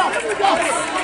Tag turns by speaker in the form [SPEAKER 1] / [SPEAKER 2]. [SPEAKER 1] Arriba!